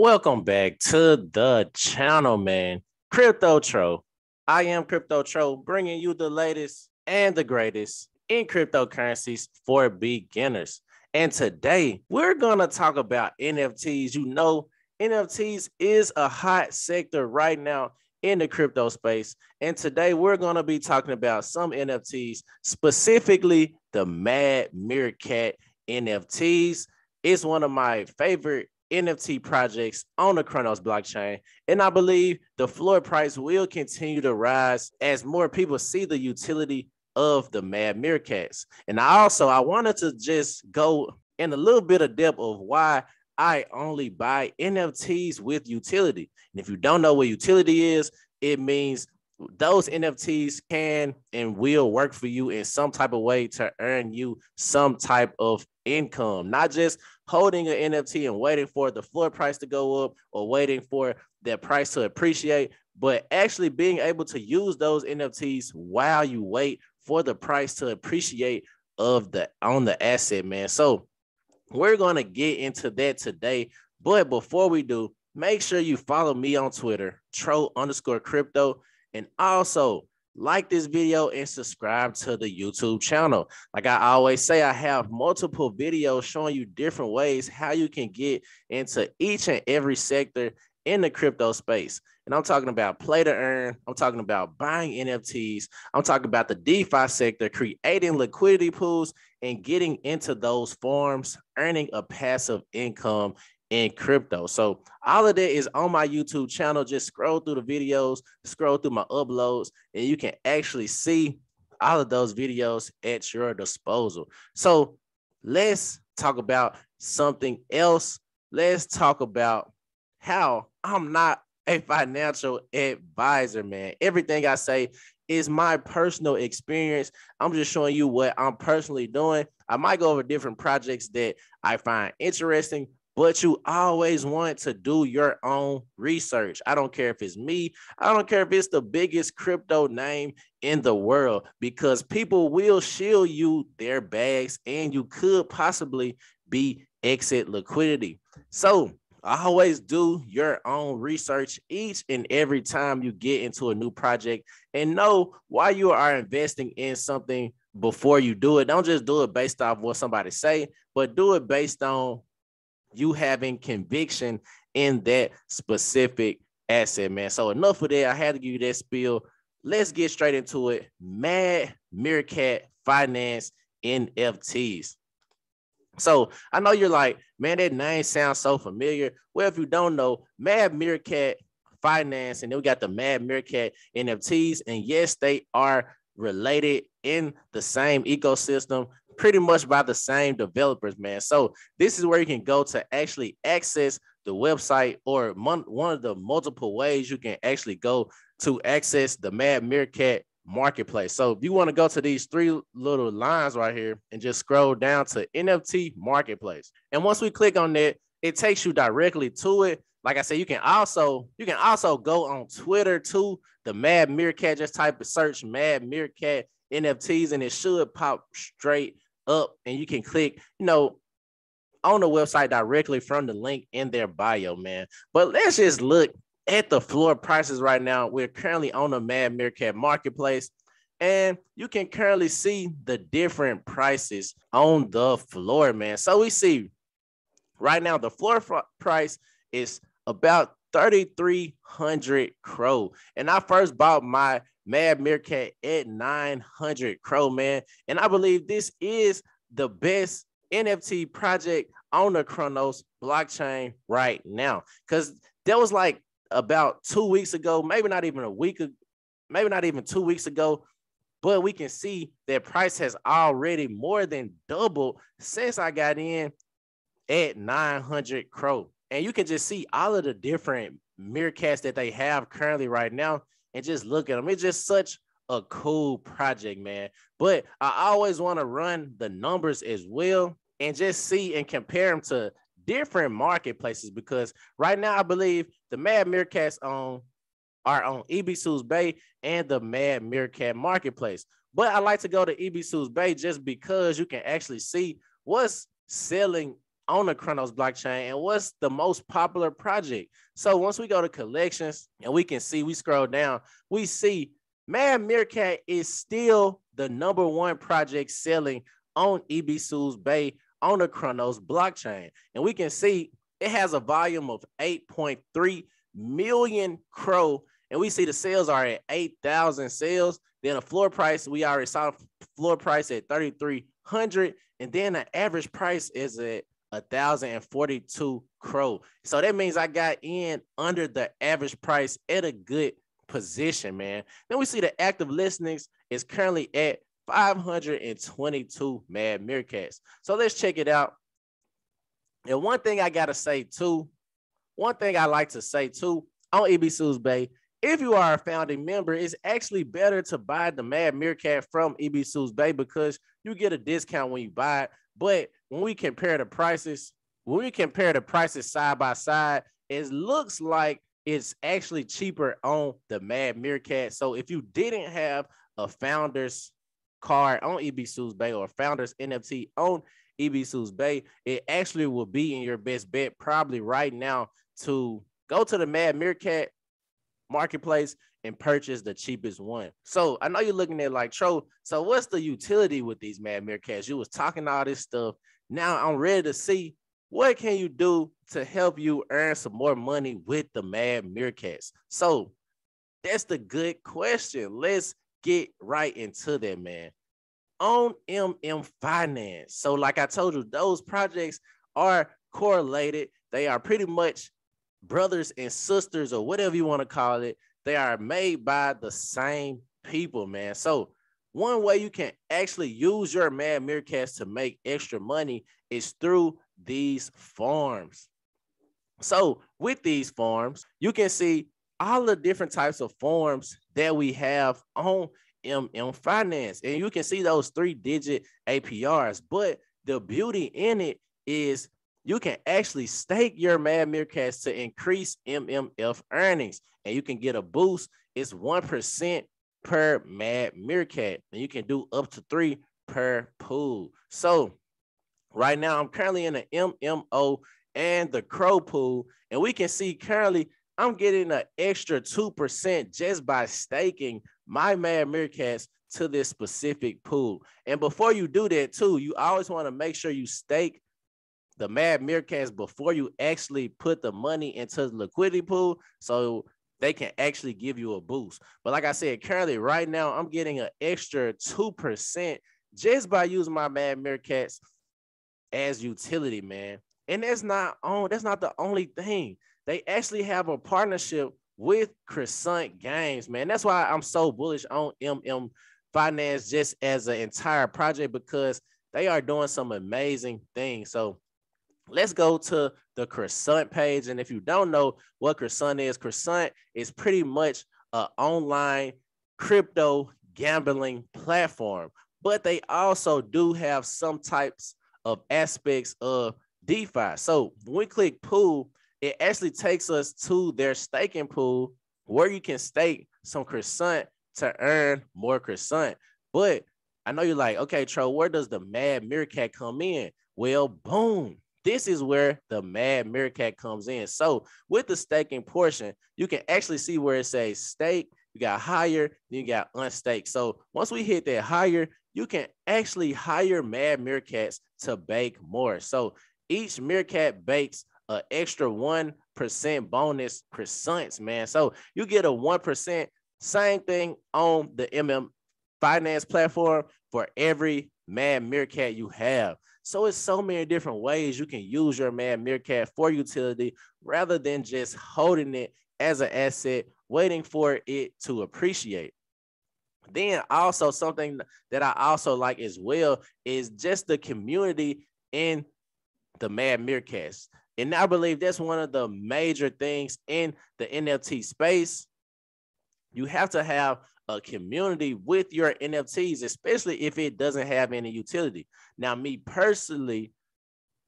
Welcome back to the channel, man. Crypto Tro. I am Crypto Tro, bringing you the latest and the greatest in cryptocurrencies for beginners. And today we're going to talk about NFTs. You know, NFTs is a hot sector right now in the crypto space. And today we're going to be talking about some NFTs, specifically the Mad Meerkat NFTs. It's one of my favorite NFT projects on the Cronos blockchain. And I believe the floor price will continue to rise as more people see the utility of the Mad Meerkats. And I also I wanted to just go in a little bit of depth of why I only buy NFTs with utility. And if you don't know what utility is, it means those NFTs can and will work for you in some type of way to earn you some type of income, not just holding an NFT and waiting for the floor price to go up or waiting for that price to appreciate, but actually being able to use those NFTs while you wait for the price to appreciate of the on the asset, man. So we're gonna get into that today. But before we do, make sure you follow me on Twitter, tro underscore crypto, and also like this video and subscribe to the YouTube channel. Like I always say, I have multiple videos showing you different ways how you can get into each and every sector in the crypto space. And I'm talking about play to earn. I'm talking about buying NFTs. I'm talking about the DeFi sector, creating liquidity pools and getting into those forms, earning a passive income in crypto. So all of that is on my YouTube channel. Just scroll through the videos, scroll through my uploads, and you can actually see all of those videos at your disposal. So let's talk about something else. Let's talk about how I'm not a financial advisor, man. Everything I say is my personal experience. I'm just showing you what I'm personally doing. I might go over different projects that I find interesting, but you always want to do your own research. I don't care if it's me, I don't care if it's the biggest crypto name in the world, because people will shield you their bags and you could possibly be exit liquidity. So, always do your own research each and every time you get into a new project and know why you are investing in something before you do it. Don't just do it based off what somebody say, but do it based on you having conviction in that specific asset, man. So enough of that. I had to give you that spiel. Let's get straight into it. Mad Meerkat Finance NFTs. So I know you're like, man, that name sounds so familiar. Well, if you don't know, Mad Meerkat Finance, and then we got the Mad Meerkat NFTs, and yes, they are related in the same ecosystem pretty much by the same developers, man. So this is where you can go to actually access the website or one, one of the multiple ways you can actually go to access the Mad Meerkat marketplace. So if you want to go to these three little lines right here and just scroll down to NFT marketplace. And once we click on that, it takes you directly to it. Like I said, you can also you can also go on Twitter to the Mad Meerkat. Just type of search Mad Meerkat NFTs, and it should pop straight up and you can click, you know, on the website directly from the link in their bio, man. But let's just look at the floor prices right now. We're currently on the Mad Meerkat marketplace, and you can currently see the different prices on the floor, man. So we see right now the floor price is about 3,300 Crow. And I first bought my Mad Meerkat at 900 Crow, man. And I believe this is the best NFT project on the Cronos blockchain right now. Because there was like about two weeks ago, maybe not even a week, maybe not even two weeks ago, but we can see that price has already more than doubled since I got in at 900 Crow. And you can just see all of the different Meerkats that they have currently right now and just look at them. It's just such a cool project, man. But I always want to run the numbers as well and just see and compare them to different marketplaces because right now I believe the Mad Meerkats on are on Ebisu's Bay and the Mad Meerkat Marketplace. But I like to go to Ebisu's Bay just because you can actually see what's selling on the Cronos blockchain and what's the most popular project. So once we go to collections and we can see, we scroll down, we see Mad Meerkat is still the number one project selling on Ebisu's Bay on the Cronos blockchain. And we can see it has a volume of 8.3 million crow. And we see the sales are at 8,000 sales. Then a floor price, we already saw floor price at 3,300. And then the average price is at 1,042 crow. So that means I got in under the average price at a good position, man. Then we see the active listings is currently at 522 Mad Meerkats. So let's check it out. And one thing I gotta say too, one thing I like to say too on Ebisu's Bay, if you are a founding member, it's actually better to buy the Mad Meerkat from Ebisu's Bay because you get a discount when you buy it. But when we compare the prices, when we compare the prices side by side, it looks like it's actually cheaper on the Mad Meerkat. So if you didn't have a founder's card on Ebisu's Bay or founder's NFT on Ebisu's Bay, it actually will be in your best bet probably right now to go to the Mad Meerkat marketplace and purchase the cheapest one. So I know you're looking at like Tro. So what's the utility with these Mad Meerkats? You was talking all this stuff. Now I'm ready to see what can you do to help you earn some more money with the Mad Meerkats? So that's the good question. Let's get right into that, man. On MM Finance. So, like I told you, those projects are correlated. They are pretty much brothers and sisters, or whatever you want to call it. They are made by the same people, man. So, one way you can actually use your Mad Meerkats to make extra money is through these farms. So with these farms, you can see all the different types of forms that we have on MM Finance. And you can see those three digit APRs. But the beauty in it is you can actually stake your Mad Meerkats to increase MMF earnings. And you can get a boost. It's 1% per Mad Meerkat. And you can do up to three per pool. So Right now, I'm currently in the MMO and the Crow pool, and we can see currently I'm getting an extra 2% just by staking my Mad Meerkats to this specific pool. And before you do that, too, you always want to make sure you stake the Mad Meerkats before you actually put the money into the liquidity pool. So they can actually give you a boost. But like I said, currently, right now, I'm getting an extra 2% just by using my Mad Meerkats as utility, man. And that's not on, that's not the only thing. They actually have a partnership with Croissant Games, man. That's why I'm so bullish on MM Finance just as an entire project because they are doing some amazing things. So let's go to the Croissant page. And if you don't know what Croissant is, Croissant is pretty much an online crypto gambling platform, but they also do have some types of aspects of DeFi. So when we click pool, it actually takes us to their staking pool where you can stake some croissant to earn more croissant. But I know you're like, okay, Tro, where does the Mad Meerkat come in? Well, boom. This is where the Mad Meerkat comes in. So with the staking portion, you can actually see where it says stake, you got higher, then you got unstake. So once we hit that higher, you can actually hire Mad Meerkats to bake more. So each Meerkat bakes an extra 1% bonus croissants, man. So you get a 1%, same thing on the MM finance platform for every Mad Meerkat you have. So it's so many different ways you can use your Mad Meerkat for utility rather than just holding it as an asset, waiting for it to appreciate. Then also something that I also like as well is just the community in the Mad Meerkats. And I believe that's one of the major things in the NFT space. You have to have a community with your NFTs, especially if it doesn't have any utility. Now, me personally,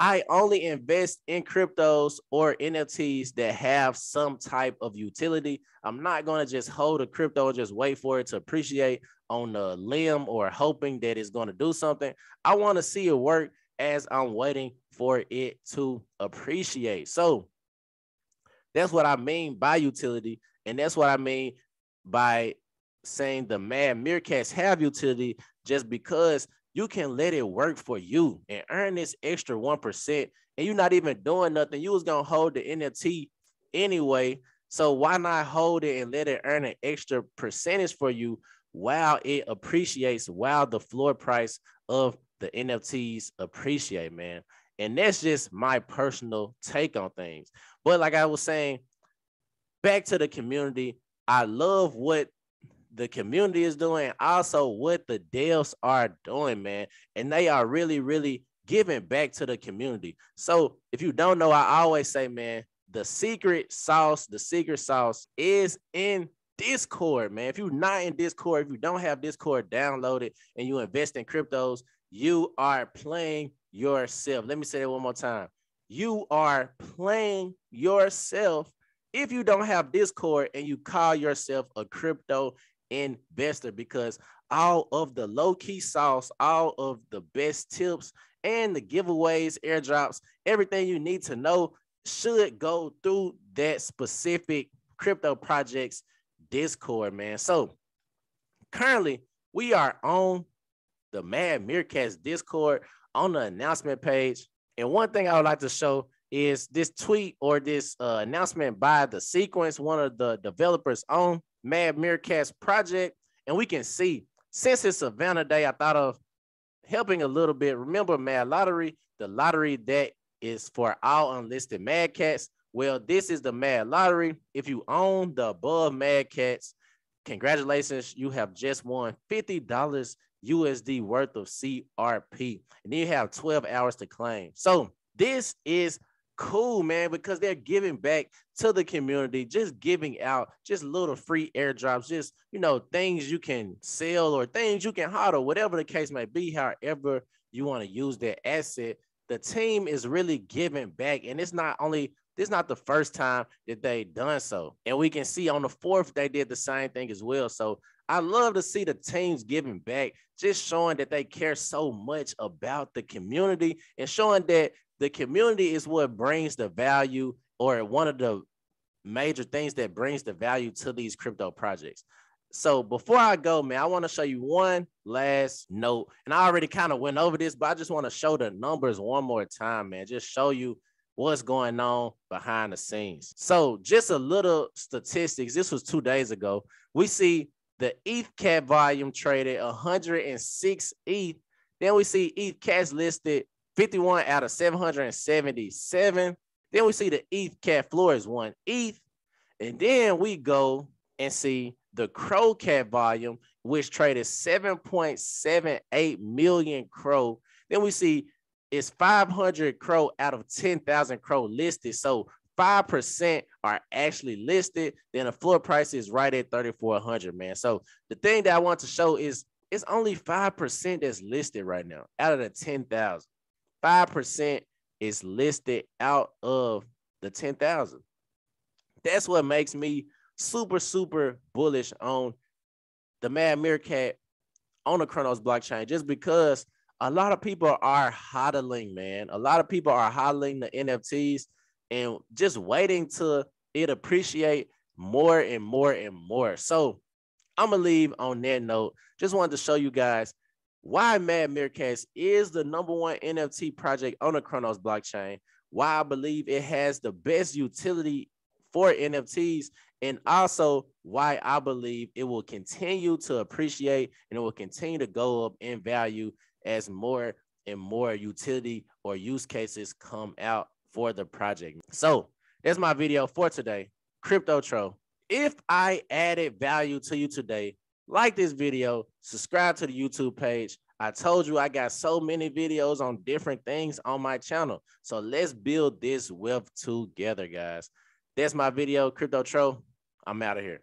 I only invest in cryptos or NFTs that have some type of utility. I'm not going to just hold a crypto and just wait for it to appreciate on a limb or hoping that it's going to do something. I want to see it work as I'm waiting for it to appreciate. So that's what I mean by utility. And that's what I mean by saying the mad meerkats have utility just because you can let it work for you and earn this extra 1% and you're not even doing nothing. You was gonna hold the NFT anyway. So why not hold it and let it earn an extra percentage for you while it appreciates, while the floor price of the NFTs appreciate, man. And that's just my personal take on things. But like I was saying, back to the community, I love what the community is doing, also what the devs are doing, man. And they are really, really giving back to the community. So if you don't know, I always say, man, the secret sauce, the secret sauce is in Discord, man. If you're not in Discord, if you don't have Discord downloaded and you invest in cryptos, you are playing yourself. Let me say that one more time. You are playing yourself if you don't have Discord and you call yourself a crypto investor because all of the low key sauce, all of the best tips and the giveaways, airdrops, everything you need to know should go through that specific crypto projects Discord, man. So currently we are on the Mad Meerkats Discord on the announcement page. And one thing I would like to show is this tweet or this uh, announcement by the Sequence, one of the developers on Mad Meerkats project. And we can see since it's Savannah Day, I thought of helping a little bit. Remember Mad Lottery, the lottery that is for all unlisted Mad Cats. Well, this is the Mad Lottery. If you own the above Mad Cats, congratulations, you have just won $50 USD worth of CRP. And you have 12 hours to claim. So this is cool, man, because they're giving back to the community, just giving out just little free airdrops, just you know, things you can sell or things you can hodl, whatever the case may be, however you want to use that asset. The team is really giving back, and it's not only this is not the first time that they done so. And we can see on the fourth, they did the same thing as well. So I love to see the teams giving back, just showing that they care so much about the community and showing that the community is what brings the value or one of the major things that brings the value to these crypto projects. So before I go, man, I want to show you one last note. And I already kind of went over this, but I just want to show the numbers one more time, man. Just show you what's going on behind the scenes. So just a little statistics. This was two days ago. We see the ETH cat volume traded 106 ETH. Then we see ETH cats listed 51 out of 777. Then we see the ETH cat floor is one ETH. And then we go and see the Crow cat volume, which traded 7.78 million Crow. Then we see it's 500 Crow out of 10,000 Crow listed. So 5% are actually listed. Then the floor price is right at 3,400, man. So the thing that I want to show is it's only 5% that's listed right now out of the 10,000. 5% is listed out of the 10,000. That's what makes me super, super bullish on the Mad Meerkat on the Cronos blockchain, just because a lot of people are hodling, man. A lot of people are hodling the NFTs and just waiting to it appreciate more and more and more. So I'm gonna leave on that note. Just wanted to show you guys why Mad Meerkats is the number one NFT project on the Cronos blockchain, why I believe it has the best utility for NFTs, and also why I believe it will continue to appreciate and it will continue to go up in value as more and more utility or use cases come out for the project. So that's my video for today. Crypto Tro. If I added value to you today, like this video, subscribe to the YouTube page. I told you I got so many videos on different things on my channel. So let's build this wealth together, guys. That's my video, Crypto Tro. I'm out of here.